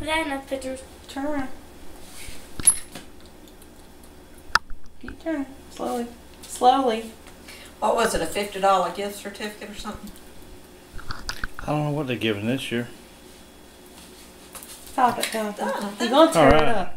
I got enough. Turn around. Keep turning. Slowly. Slowly. What was it, a fifty dollar gift certificate or something? I don't know what they're giving this year. Stop it, Jonathan. You're gonna tear right. it up.